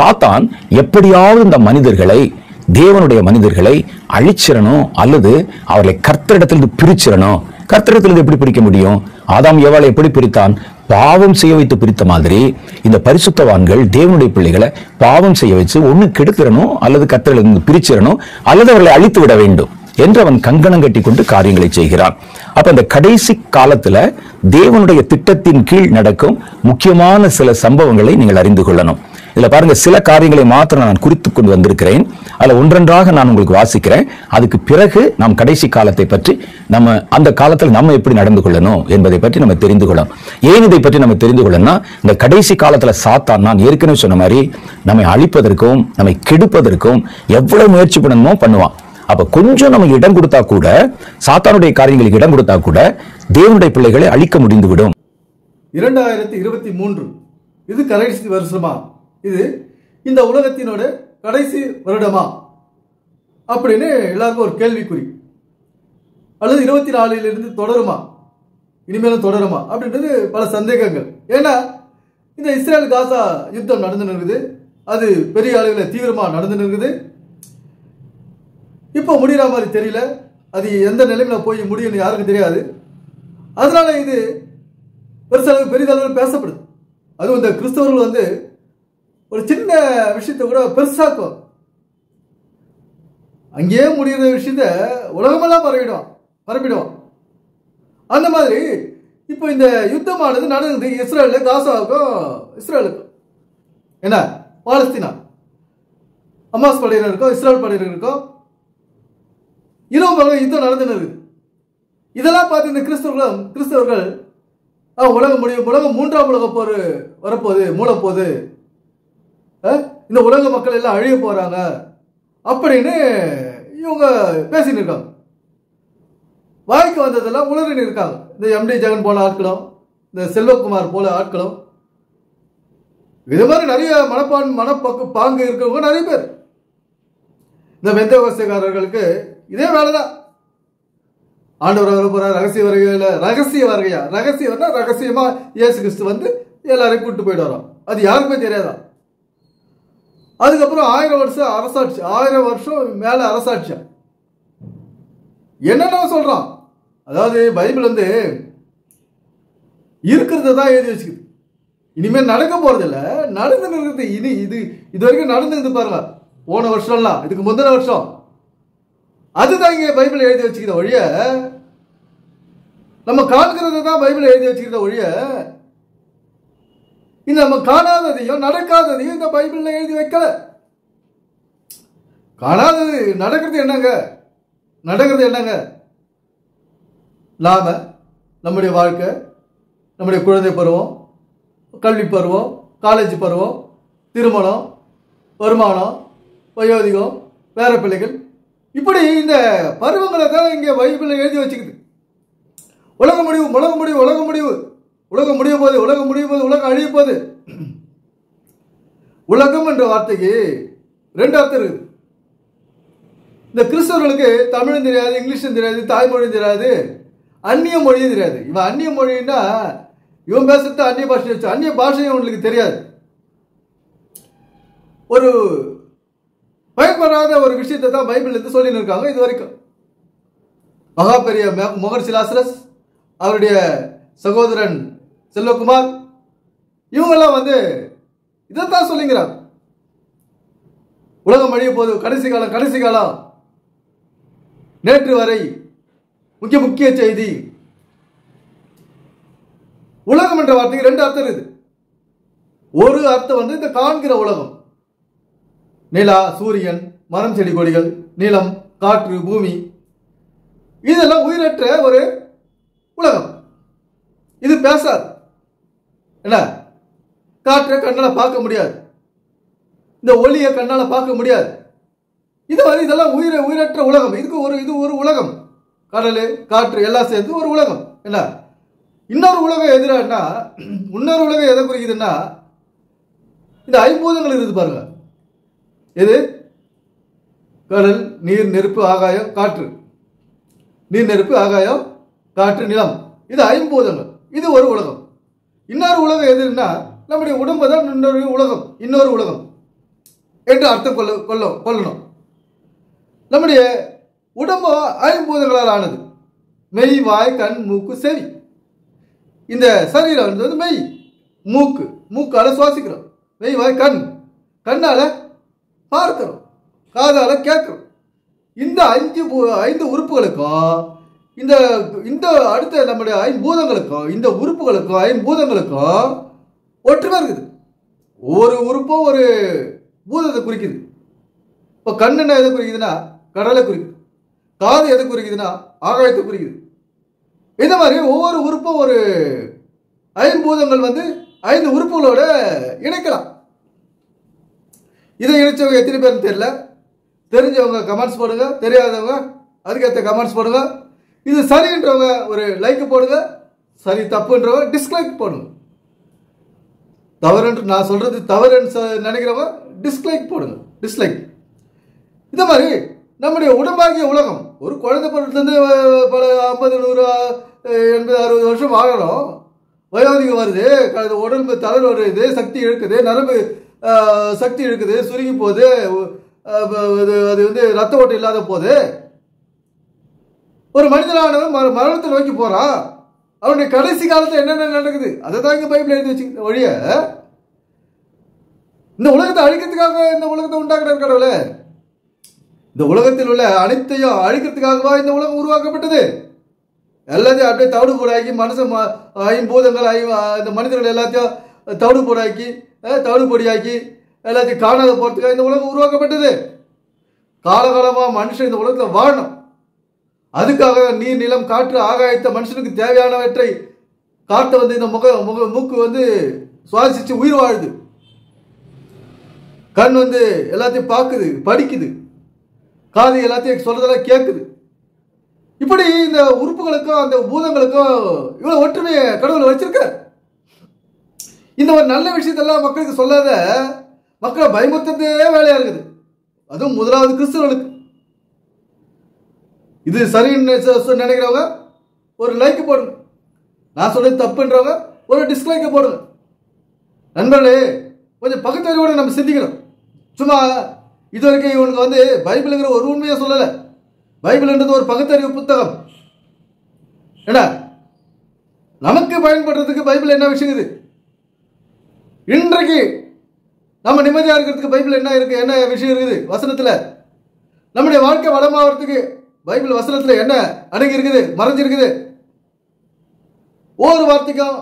சாத்தான் எப்படியாவது இந்த மனிதர்களை தேவனுடைய மனிதர்களை அழிச்சிடணும் அல்லது அவர்களை கர்த்தரிடத்திலிருந்து பிரிச்சிடணும். கர்த்தரிடத்திலிருந்து எப்படி பிரிக்க முடியும்? ஆதாம் எவாளை எப்படி பிரித்தான்? பாவம் செய்ய வைத்து பிரித்த மாதிரி இந்த பரிசுத்தவான்கள் தேவனுடைய பிள்ளைகளை பாவம் செய்ய வச்சு ஒண்ணு கெடுத்துடணும் அல்லது கர்த்தரிலிருந்து பிரிச்சிடணும் அல்லது அவர்களை அழித்து விட வேண்டும் என்று அவன் கங்கணம் கட்டி கொண்டு காரியங்களை செய்கிறான். அப்ப அந்த கடைசி காலத்துல தேவனுடைய திட்டத்தின் கீழ் நடக்கும் முக்கியமான சில சம்பவங்களை நீங்கள் அறிந்து கொள்ளணும். இதுல பாருங்க சில காரியங்களை மாத்திரம் நான் குறித்து கொண்டு வந்திருக்கிறேன். அதுல ஒன்றொன்றாக நான் உங்களுக்கு வாசிக்கிறேன். அதுக்கு பிறகு நாம் கடைசி காலத்தை பற்றி நம்ம அந்த காலத்தில் நம்ம எப்படி நடந்து கொள்ளணும் என்பதை பற்றி நம்ம தெரிந்து கொள்ளணும் ஏன் இதை பற்றி நம்ம தெரிந்து கொள்ளணும்னா இந்த கடைசி காலத்துல சாத்தான் நான் ஏற்கனவே சொன்ன மாதிரி நம்மை அழிப்பதற்கும் நம்மை கெடுப்பதற்கும் எவ்வளவு முயற்சி பண்ணணுமோ பண்ணுவான். அப்ப கொஞ்சம் நம்ம இடம் கொடுத்தா கூட சாத்தானுடைய காரியங்களுக்கு இடம் கொடுத்தா கூட தேவனுடைய பிள்ளைகளை அழிக்க முடிந்து விடும் இரண்டாயிரத்தி இருபத்தி மூன்று. இது கடைசி வருஷமா? இது இந்த உலகத்தினோட கடைசி வருடமா? அப்படின்னு எல்லாருக்கும் ஒரு கேள்விக்குறி. அல்லது இருபத்தி நாலுலேருந்து தொடருமா? இனிமேலும் தொடருமா? அப்படின்றது பல சந்தேகங்கள். ஏன்னா இந்த இஸ்ரேல் காசா யுத்தம் நடந்து இருக்குது அது பெரிய அளவில் தீவிரமாக நடந்து இருக்குது இப்போ முடிகிற மாதிரி தெரியல. அது எந்த நிலையில் போய் முடியும்னு யாருக்கும் தெரியாது. அதனால இது பெருசளவு பெரிதளவில் பேசப்படுது. அதுவும் இந்த கிறிஸ்தவர்கள் வந்து ஒரு சின்ன விஷயத்தை கூட பெருசாக்கும் அங்கேயே முடிகிற விஷயத்த உலகமெல்லாம் பரவிடும் பரப்பிடும். அந்த மாதிரி இப்போ இந்த யுத்தமானது நடந்தது இஸ்ரேலு காசாவுக்கும் இஸ்ரேலுக்கும். என்ன? பாலஸ்தீனா? அமாஸ் படையினருக்கும் இஸ்ரேல் படையினருக்கும் இரவு பகல் யுத்தம் நடந்துன்னு இருக்குது இதெல்லாம் பார்த்து இந்த கிறிஸ்தவர்களும் கிறிஸ்தவர்கள் ஆ, உலகம் முடியும் உலகம் மூன்றாம் உலக போர் வரப்போகுது மூலப்போகுது இந்த உலக மக்கள் எல்லாம் அழிய போறாங்க. அப்படின்னு இவங்க பேசின்னு இருக்காங்க. வாய்க்கு வந்ததெல்லாம் உளறின்னு இருக்காங்க. இந்த எம்டி ஜெகன் போல ஆட்களும் இந்த செல்வகுமார் போல ஆட்களும். இது மாதிரி நிறைய மனப்பான் மனப்பக்கு பாங்கு இருக்கிறவங்க நிறைய பேர். இந்த வெந்தவசக்காரர்களுக்கு இதே வேலைதான். ஆண்டவர் வர போறார் ரகசிய வருகையில ரகசிய வருகையா? ரகசியம்னா ரகசியமா இயேசு கிறிஸ்து வந்து எல்லாரையும் கூட்டு போயிட்டு வரோம் அது யாருக்குமே தெரியாதா? அதுக்கப்புறம் ஆயிரம் வருஷம் அரசாட்சி ஆயிரம் வருஷம் மேலே அரசாட்சி என்னென்ன சொல்கிறான் அதாவது பைபிள் வந்து இருக்கிறத தான் எழுதி வச்சுக்குது. இனிமேல் நடக்க போகிறதில்ல நடந்து இருக்குது இனி இது இது வரைக்கும் நடந்து பாருங்க. போன வருஷம்லாம் இதுக்கு முந்தின வருஷம். அதுதான் இங்கே பைபிள் எழுதி வச்சுக்கிற ஒழிய நம்ம காண்கிறத தான் பைபிள் எழுதி வச்சுக்கிற ஒழிய இந்த நம்ம காணாததையும் நடக்காததையும் இந்த பைபிள்ல எழுதி வைக்கல. காணாதது நடக்கிறது என்னங்க? நடக்கிறது என்னங்க? நாம நம்முடைய வாழ்க்கை நம்முடைய குழந்தை பருவம் கல்வி பருவம் காலேஜ் பருவம் திருமணம் வருமானம் வயோதிகம் பேர பிள்ளைகள். இப்படி இந்த பருவங்களை தான் இங்கே பைபிளில் எழுதி வச்சுக்குது. உலக முடிவு உலக முடிவு உலக முடிவு. உலகம் முடிய போது உலகம் முடிய போது உலகம் அழிய போது உலகம் என்ற வார்த்தைக்கு ரெண்டு அர்த்தம் இருக்குது. இந்த கிறிஸ்தவர்களுக்கு தமிழும் தெரியாது இங்கிலீஷும் தெரியாது தாய்மொழியும் தெரியாது அந்நிய மொழியும் தெரியாது. இவன் அந்நிய மொழின்னா இவன் பேசுறது அந்நிய பாஷை வச்சு அந்நிய பாஷையும் உங்களுக்கு தெரியாது. ஒரு பயன்படாத ஒரு விஷயத்தை தான் பைபிள் இருந்து சொல்லின்னு இருக்காங்க இது வரைக்கும். மகா பெரிய ம- லாசரஸ் அவருடைய சகோதரன் செல்வகுமார் இவங்கெல்லாம் வந்து இதைத்தான் சொல்லுங்கிறார். உலகம் அழிய போது கடைசி காலம் கடைசி காலம். நேற்று வரை முக்கிய முக்கிய செய்தி. உலகம் என்ற வார்த்தைக்கு ரெண்டு அர்த்தம் இருக்குது. ஒரு அர்த்தம் வந்து இந்த காண்கிற உலகம். நிலா சூரியன் மரம் செடி கொடிகள் நிலம் காற்று பூமி. இதெல்லாம் உயிரற்ற ஒரு உலகம். இது பேசாது. என்ன? காற்றை கண்ணால் பார்க்க முடியாது. இந்த ஒளியை கண்ணால் பார்க்க முடியாது. இது வந்து இதெல்லாம் உயிரை உயிரற்ற உலகம். இதுக்கு ஒரு இது ஒரு உலகம். கடல் காற்று எல்லாம் சேர்ந்து ஒரு உலகம். என்ன? இன்னொரு உலகம் எதிரானா இன்னொரு உலகம் எதை குறிக்குதுன்னா இந்த ஐம்பூதங்கள் இருக்குது பாருங்க. எது? கடல் நீர் நெருப்பு ஆகாயம் காற்று. நீர் நெருப்பு ஆகாயம் காற்று நிலம். இது ஐம்பூதங்கள். இது ஒரு உலகம். இன்னொரு உலகம் எதுன்னா நம்முடைய உடம்பு தான் இன்னொரு உலகம் இன்னொரு உலகம் என்று அர்த்தம் கொள்ள கொள்ள கொள்ளணும். நம்முடைய உடம்பு ஐம்பூதங்களால் ஆனது. மெய் வாய் கண் மூக்கு செவி. இந்த சரீரம் வந்து மெய் மூக்கு. மூக்கால சுவாசிக்கிறோம். மெய் வாய் கண். கண்ணால பார்க்கிறோம். காதால கேட்கிறோம். இந்த அஞ்சு பூ- ஐந்து உறுப்புகளுக்கும் இந்த இந்த அடுத்த நம்முடைய ஐம்பூதங்களுக்கும் இந்த உறுப்புகளுக்கும் ஐம்பூதங்களுக்கும் ஒற்றுமை இருக்குது. ஒவ்வொரு உறுப்பும் ஒரு பூதத்தை குறிக்குது. இப்போ கண்ணுன்னா எதை குறிக்குதுன்னா கடலை குறிக்குது. காது எதை குறிக்குதுன்னா ஆகாயத்தை குறிக்குது. இந்த மாதிரி ஒவ்வொரு உறுப்பும் ஒரு ஐம்பூதங்கள் வந்து ஐந்து உறுப்புகளோட இணைக்கலாம். இதை இணைச்சவங்க எத்தனை பேர்னு தெரியல? தெரிஞ்சவங்க கமெண்ட்ஸ் போடுங்க தெரியாதவங்க அதுக்கேற்ற கமெண்ட்ஸ் போடுங்க. இது சரின்றவங்க ஒரு லைக் போடுங்க சரி தப்புன்றவங்க டிஸ்லைக் போடுங்க. தவறுன்ற நான் சொல்றது தவறுன்னு நினைக்கிறவங்க டிஸ்லைக் போடுங்க டிஸ்லைக் இந்த மாதிரி நம்முடைய உடம்பாகிய உலகம் ஒரு குழந்தை பிறந்தது பல ஐம்பது நூறு எண்பது அறுபது வருஷம் வாழணும் வயோதிகம் வருது க- உடம்பு தளர் வருது சக்தி இழுக்குது நரம்பு சக்தி இழுக்குது சுருங்கி போகுது அது அது வந்து ரத்த ஓட்டம் இல்லாத போகுது. ஒரு மனிதனானவன் மர- மரணத்தை நோக்கி போகிறான் அவனுடைய கடைசி காலத்தில் என்னென்ன நடக்குது? அதை தான் இங்கே பைபிள் எழுதி வச்சு வழிய இந்த உலகத்தை அழிக்கிறதுக்காக இந்த உலகத்தை உண்டாக்குறாரு கடவுளே. இந்த உலகத்தில் உள்ள அனைத்தையும் அழிக்கிறதுக்காகவா இந்த உலகம் உருவாக்கப்பட்டது? எல்லாத்தையும் அப்படியே தவிடு போடாக்கி மனுஷன் ம- ஐம்பூதங்கள் ஐ இந்த மனிதர்கள் எல்லாத்தையும் தவிடு போடாக்கி தவிடு பொடியாக்கி எல்லாத்தையும் காணாத போகிறதுக்காக இந்த உலகம் உருவாக்கப்பட்டது. காலகாலமாக மனுஷன் இந்த உலகத்தில் வாழணும். அதுக்காக நீர் நிலம் காற்று ஆகாயத்தை மனுஷனுக்கு தேவையானவற்றை காற்றை வந்து இந்த முக முக மூக்கு வந்து சுவாசிச்சு உயிர் வாழுது. கண் வந்து எல்லாத்தையும் பார்க்குது படிக்குது. காது எல்லாத்தையும் சொல்றதெல்லாம் கேட்குது இப்படி இந்த உறுப்புகளுக்கும் அந்த பூதங்களுக்கும் இவ்வளவு ஒற்றுமையை கடவுள் வச்சிருக்க இந்த ஒரு நல்ல விஷயத்தெல்லாம் மக்களுக்கு சொல்லாத மக்களை பயமுறுத்ததே வேலையா இருக்குது. அதுவும் முதலாவது கிறிஸ்தவர்களுக்கு. இது சரின்னு நினைக்கிறவங்க ஒரு லைக் போடுங்க. நான் சொல்றது தப்புன்றவங்க ஒரு டிஸ்லைக் போடுங்க. நண்பர்களே கொஞ்சம் பகுத்தறிவோட நம்ம சிந்திக்கணும். சும்மா இது வரைக்கும் இவனுக்கு வந்து பைபிளுங்கிற ஒரு உண்மையை சொல்லலை. பைபிள்ன்றது ஒரு பகுத்தறிவு புத்தகம். என்ன நமக்கு பயன்படுறதுக்கு பைபிள் என்ன விஷயம் இது? இன்றைக்கு நம்ம நிம்மதியாக இருக்கிறதுக்கு பைபிள் என்ன இருக்கு? என்ன விஷயம் இருக்குது? வசனத்தில். நம்முடைய வாழ்க்கை வளமாகறதுக்கு பைபிள் வசனத்தில் என்ன அடங்கி இருக்குது மறைஞ்சிருக்குது. ஒவ்வொரு வார்த்தைக்கும்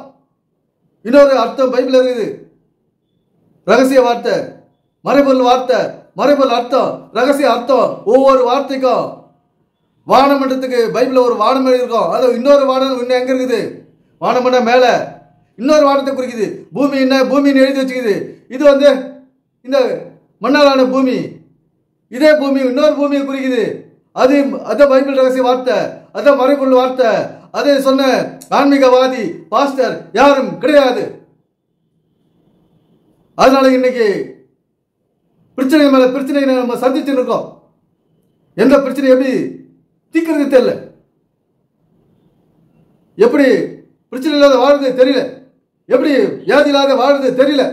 இன்னொரு அர்த்தம் பைபிள் இருக்குது. ரகசிய வார்த்தை மறைபொருள் வார்த்தை மறைபொருள் அர்த்தம் ரகசிய அர்த்தம். ஒவ்வொரு வார்த்தைக்கும் வானமண்டத்துக்கு பைபிள்ல ஒரு வானம் இருக்கும். அது இன்னொரு வானம் இன்னும் எங்க இருக்குது? வானமண்டம் மேல. இன்னொரு வானத்தை குறிக்குது. பூமி என்ன? பூமின்னு எழுதி வச்சுக்குது. இது வந்து இந்த மண்ணாலான பூமி. இதே பூமி இன்னொரு பூமியை குறிக்குது. அது அதான் பைபிள் ரகசிய வார்த்தை அதான் மறைபொருள் வார்த்தை அதை சொன்ன ஆன்மீகவாதி பாஸ்டர் யாரும் கிடையாது. அதனால இன்னைக்கு பிரச்சனை மேல பிரச்சனை நம்ம சந்திச்சு இருக்கோம். எந்த பிரச்சனை எப்படி தீக்கிறது தெரியல. எப்படி பிரச்சனை இல்லாத வாழ்றது தெரியல. எப்படி வியாதி இல்லாத வாழ்றது தெரியல.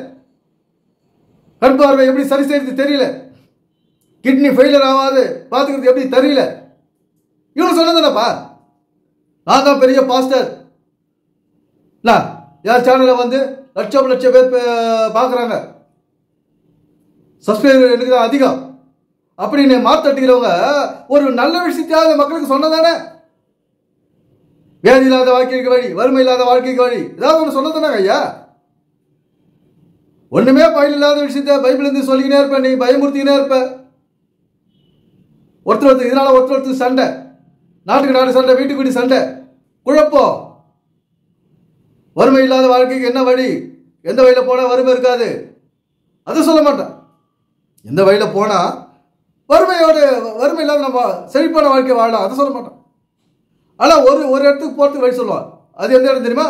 கண் பார்வை எப்படி சரி செய்யறது தெரியல. கிட்னி ஃபெயிலியர் ஆகாது. பார்த்துக்கிறது எப்படி? தெரியல. இவனு சொன்னதானப்பா நான் தான் பெரிய பாஸ்டர் நான் யார் சேனலில் வந்து லட்சம் லட்சம் பேர் பார்க்குறாங்க. சப்ஸ்கிரைபர் எனக்கு தான் அதிகம். அப்படின்னு மாத்தட்டுகிறவங்க ஒரு நல்ல விஷயத்தையாவது மக்களுக்கு சொன்னதானே? வேதி இல்லாத வாழ்க்கைக்கு வழி வறுமை இல்லாத வாழ்க்கைக்கு வழி. ஏதாவது ஒன்று சொன்னதானே ஐயா? ஒன்றுமே பயன் இல்லாத விஷயத்த பைபிள் இருந்து சொல்லிக்கினே இருப்பேன் நீ பயமுறுத்திக்கினே இருப்பேன் ஒருத்தர் ஒருத்தர் இதனால ஒருத்தர் ஒருத்தர் சண்டை. நாட்டுக்கு நாடு சண்டை வீட்டுக்கு வீடு சண்டை. குழப்பம். வறுமை இல்லாத வாழ்க்கைக்கு என்ன வழி? எந்த வழியில் போனால் வறுமை இருக்காது? அதை சொல்ல மாட்டான். எந்த வழியில் போனால் வறுமையோட வறுமை இல்லாத நம்ம செழிப்பான வாழ்க்கை வாழலாம். அதை சொல்ல மாட்டான். ஆனால் ஒரு ஒரு இடத்துக்கு போகிறதுக்கு வழி சொல்லுவான் அது எந்த இடம் தெரியுமா?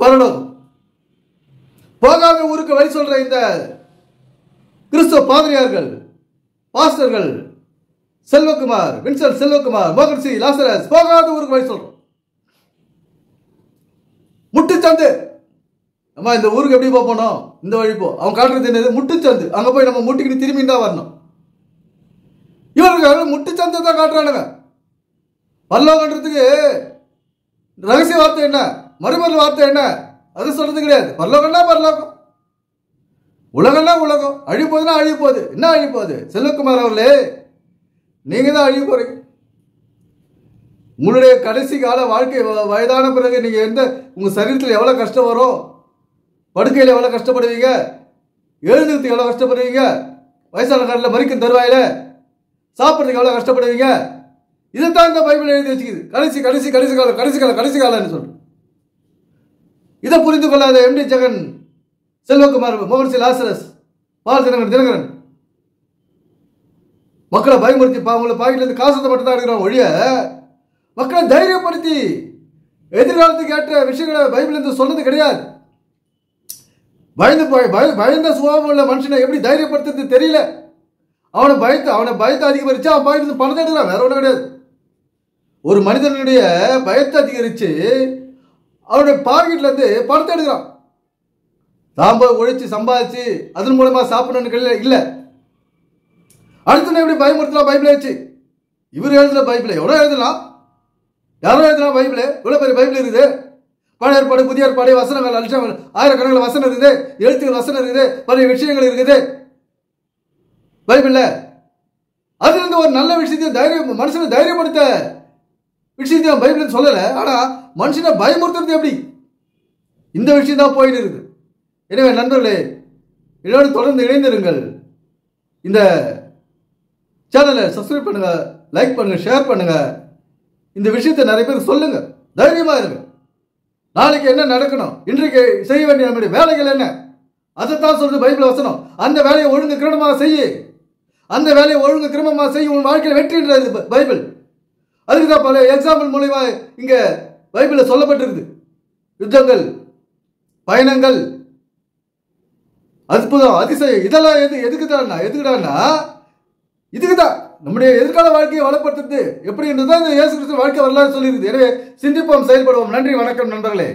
பரலோகம் போகாத ஊருக்கு வழி சொல்கிற இந்த கிறிஸ்தவ பாதிரியார்கள் பாஸ்டர்கள் செல்வகுமார் வின்சென்ட் செல்வகுமார் மோகன் சி லாசரஸ் போகாத ஊருக்கு வழி சொல்றோம். முட்டுச்சந்து. அம்மா இந்த ஊருக்கு எப்படி போனோம்? இந்த வழி போ. அவன் காட்டுறது என்னது? முட்டுச்சந்து. அங்க போய் நம்ம முட்டிக்கிட்டு திரும்பி தான் வரணும். இவர்கள் முட்டுச்சந்தை தான் காட்டுறானுங்க. பல்லோகன்றதுக்கு ரகசிய வார்த்தை என்ன? மறுமொழி வார்த்தை என்ன? அது சொல்றது கிடையாது. பரலோகம்னா பரலோகம். உலகம்னா உலகம். அழிப்போதுன்னா அழிப்போகுது என்ன அழிப்போகுது செல்வகுமார் அவர்களே நீங்க தான் அழிய போறீங்க. உங்களுடைய கடைசி கால வாழ்க்கை வ- வயதான பிறகு நீங்க எந்த உங்க சரீரத்தில் எவ்வளவு கஷ்டம் வரும்? படுக்கையில் எவ்வளவு கஷ்டப்படுவீங்க? எழுதுறதுக்கு எவ்வளவு கஷ்டப்படுவீங்க? வயசான காலத்தில் மறிக்கும் தருவாயில? சாப்பிட்றதுக்கு எவ்வளவு கஷ்டப்படுவீங்க? இதைத்தான் இந்த பைபிள் எழுதி வச்சுக்குது. கடைசி கடைசி கடைசி காலம் கடைசி காலம் கடைசி காலம்னு சொல்லு இதை புரிந்து கொள்ளாத MD Jagan Selvakumar Mohan C Lazarus Paul Dhinakaran Dhinakaran மக்களை பயமுறுத்தி அவங்களை அவங்கள காசு காசத்தை மட்டும் தான் எடுக்கிறான் ஒழிய மக்களை தைரியப்படுத்தி எதிர்காலத்துக்கு ஏற்ற விஷயங்களை பைபிள் இருந்து சொன்னது கிடையாது. பயந்து போய் பய பயந்த சுபாவம் உள்ள மனுஷனை எப்படி தைரியப்படுத்துறது தெரியல. அவனை பயத்து அவனை பயத்தை அதிகரிச்சு அவன் பயந்து பணத்தை எடுக்கிறான் வேற ஒன்றும் கிடையாது. ஒரு மனிதனுடைய பயத்தை அதிகரிச்சு அவனுடைய பாக்கெட்ல இருந்து பணத்தை எடுக்கிறான். தாம்ப போய் சம்பாதிச்சு அதன் மூலமா சாப்பிடணும்னு கிடையாது இல்லை. அடுத்து எப்படி பயமுறுத்தலாம் பைபிளை வச்சு? இவர் எழுதுல பைபிள். எவ்வளோ எழுதலாம். யாரோ எழுதுனா பைபிள். இவ்வளோ பெரிய பைபிள் இருக்குது? பழைய ஏற்பாடு புதிய ஏற்பாடு வசனங்கள் லட்சம் ஆயிரக்கணக்கில் வசனம் இருக்குது. எழுத்துக்கள் வசனம் இருக்குது. பழைய விஷயங்கள் இருக்குது. பைபிள்ல. அதுல இருந்து ஒரு நல்ல விஷயத்தையும் தைரியம் மனுஷனை தைரியப்படுத்த விஷயத்தையும் பைபிள் சொல்லல. ஆனா மனுஷனை பயமுறுத்துறது எப்படி? இந்த விஷயம் தான் போயிட்டு இருக்குது. எனவே நண்பர்களே என்னோடு தொடர்ந்து இணைந்திருங்கள். இந்த சேனலை சப்ஸ்கிரைப் பண்ணுங்க லைக் பண்ணுங்க ஷேர் பண்ணுங்க. இந்த விஷயத்தை நிறைய பேர் சொல்லுங்க. தைரியமா இருங்க. நாளைக்கு என்ன நடக்கணும்? இன்றைக்கு செய்ய வேண்டிய நம்முடைய வேலைகள் என்ன? அதைத்தான் சொல்றது பைபிள் வசனம். அந்த வேலையை ஒழுங்கு கிரமமாக செய்யு. அந்த வேலையை ஒழுங்கு கிரமமாக செய்ய உன் வாழ்க்கையில் வெற்றின்றது பைபிள். அதுக்கு தான் பல எக்ஸாம்பிள் மூலயமா இங்க பைபிளில் சொல்லப்பட்டிருக்குது. யுத்தங்கள் பயணங்கள் அற்புதம் அதிசயம் இதெல்லாம் எது எதுக்குதான்னா எதுக்குடான்னா இதுக்குதான் நம்முடைய எதிர்கால வாழ்க்கையை வளப்படுத்துறது. எப்படி என்றுதான் இந்த இயேசு கிறிஸ்து வாழ்க்கை வரலாறு சொல்லியிருக்குது எனவே சிந்திப்போம் செயல்படுவோம். நன்றி வணக்கம் நண்பர்களே.